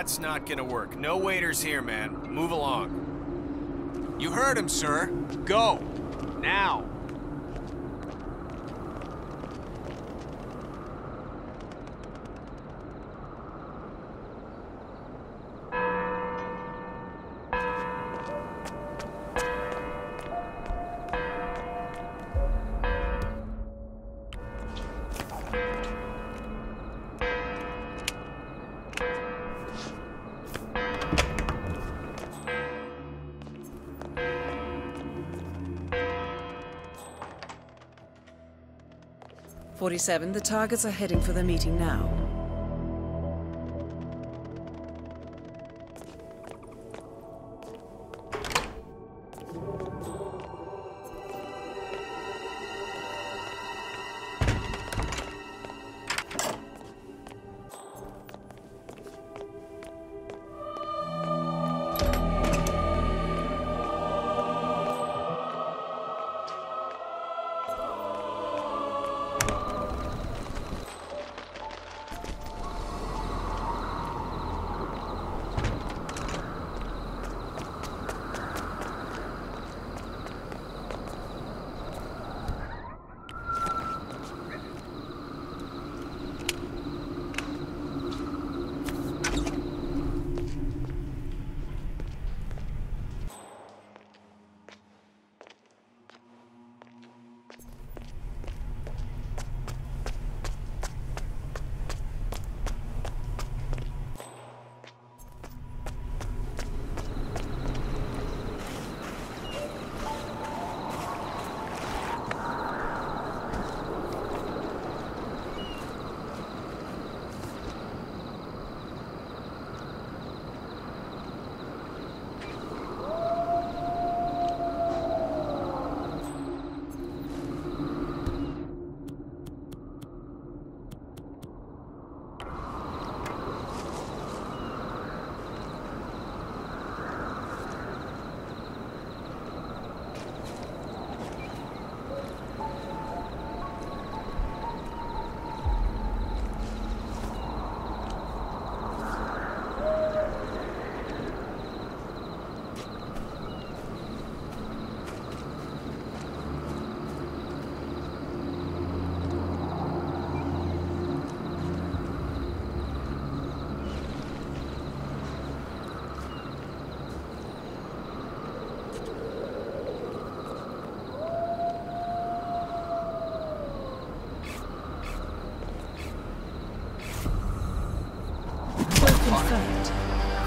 that's not gonna work. No waiters here, man. Move along. You heard him, sir. Go. Now. Forty-seven. The targets are heading for the meeting now.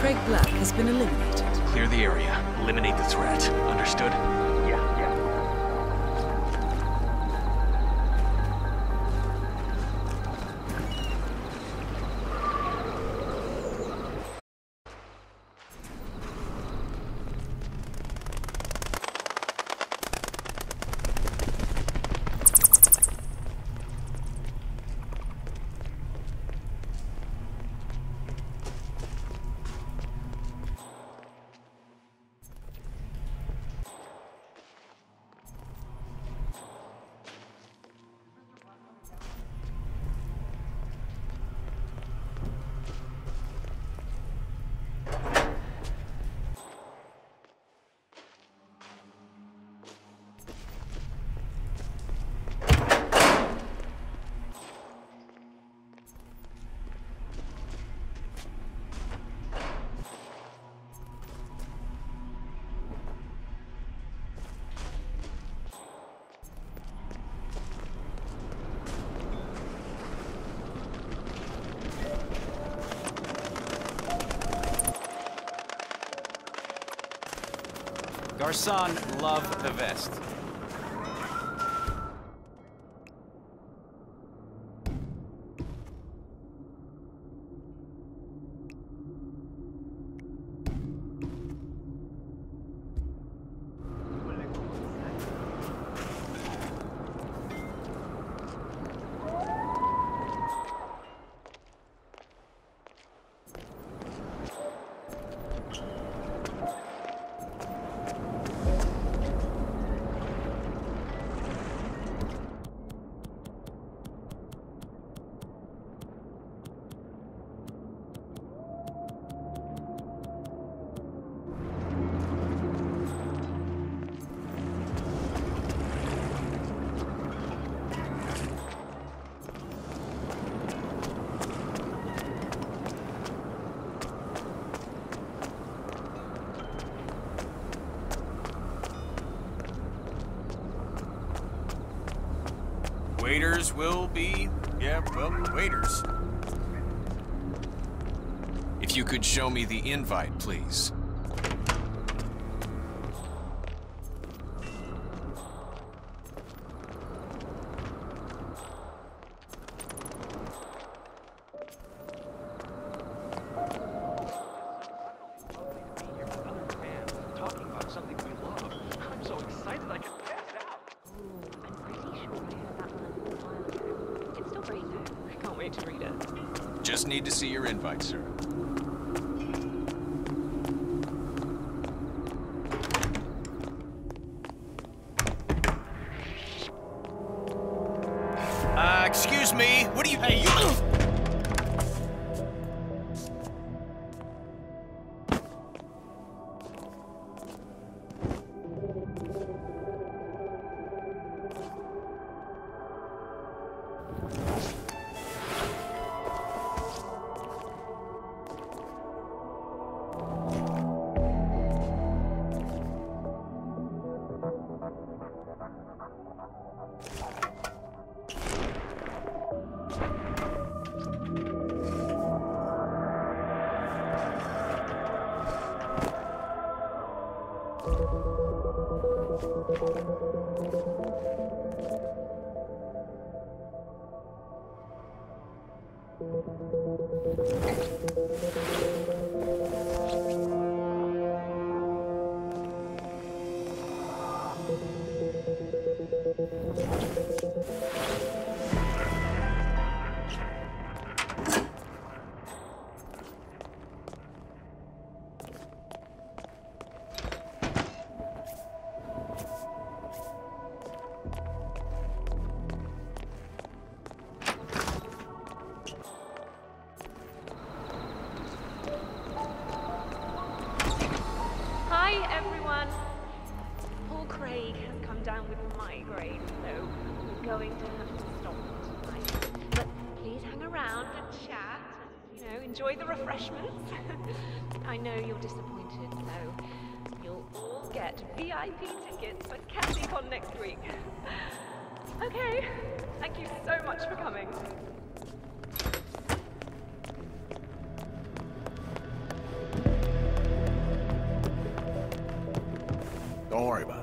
Craig Black has been eliminated. Clear the area. Eliminate the threat. Understood? Garcon, love the vest. Waiters will be, yeah, well, waiters. If you could show me the invite, please. VIP tickets for CatsyCon next week. Okay, thank you so much for coming. Don't worry about it.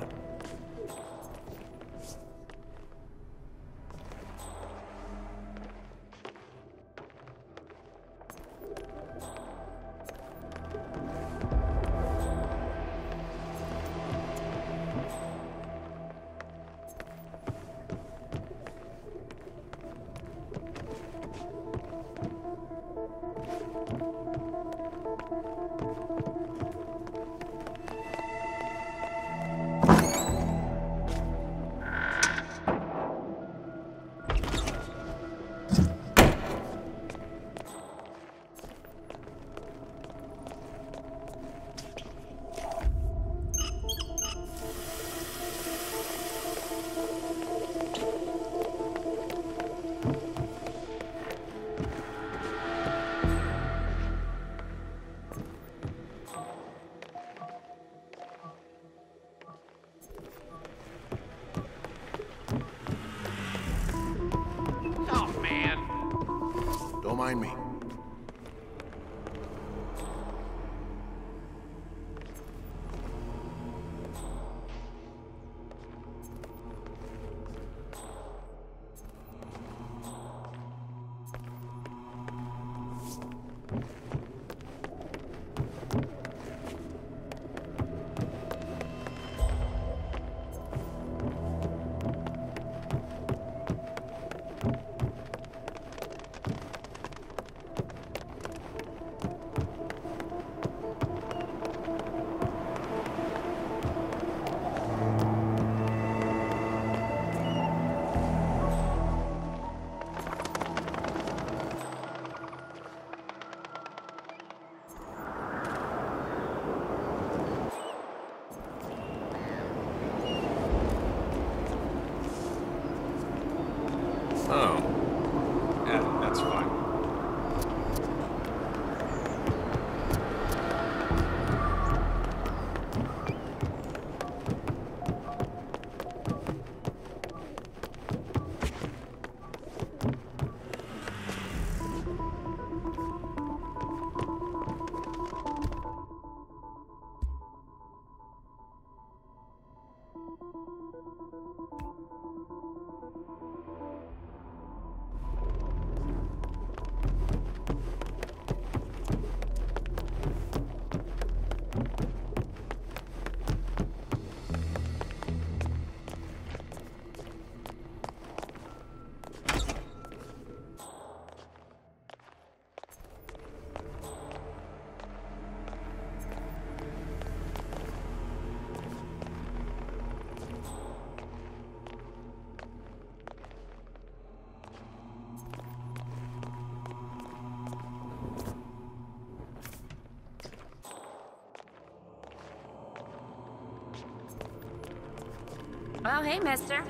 Oh, hey, mister.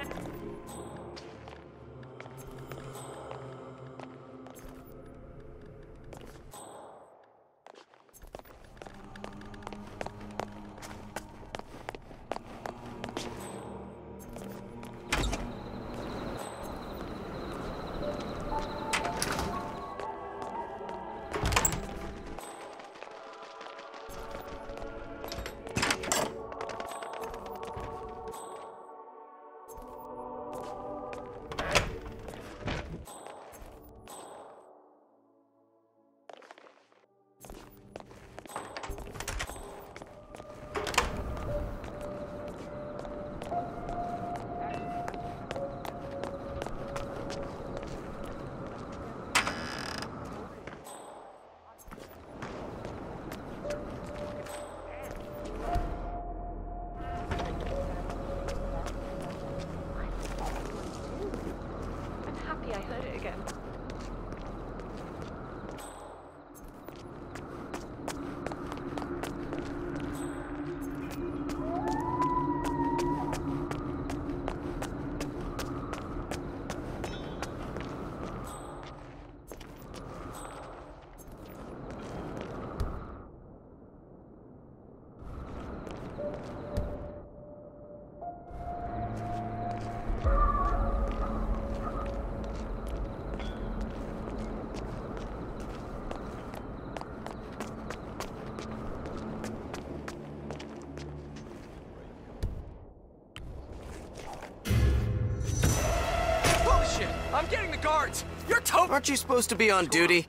I'm getting the guards! You're to- Aren't you supposed to be on duty?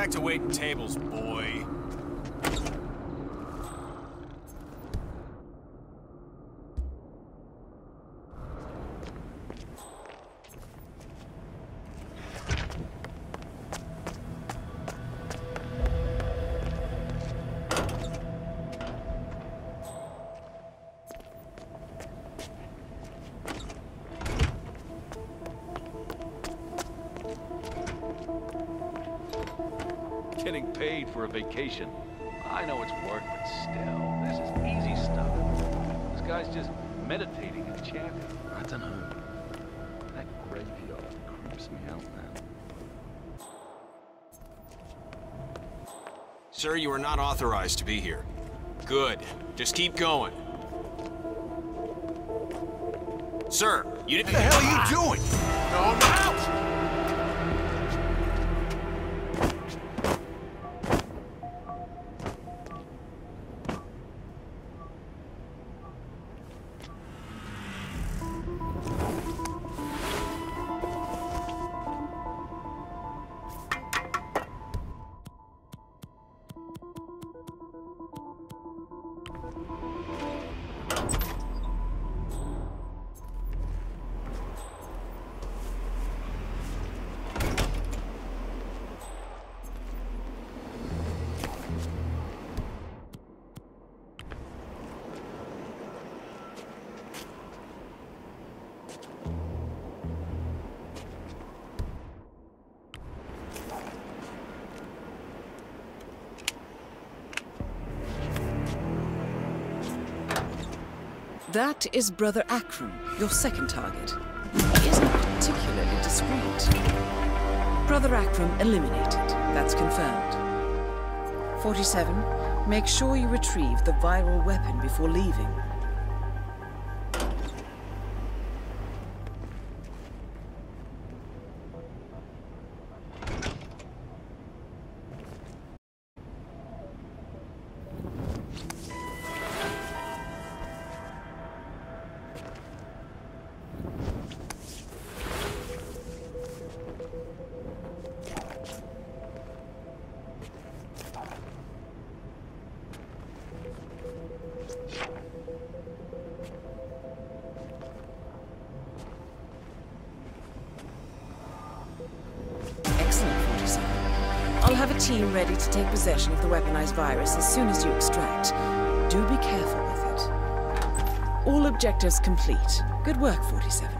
Back to waiting tables, boy. Still, this is easy stuff. This guy's just meditating and chanting. I don't know. That graveyard creeps me out, man. Sir, you are not authorized to be here. Good. Just keep going. Sir, you didn't- What the hell are you doing? No, I'm That is Brother Akram, your second target. He isn't particularly discreet. Brother Akram eliminated. That's confirmed. 47. Make sure you retrieve the viral weapon before leaving. Team ready to take possession of the weaponized virus as soon as you extract. Do be careful with it. All objectives complete. Good work, 47.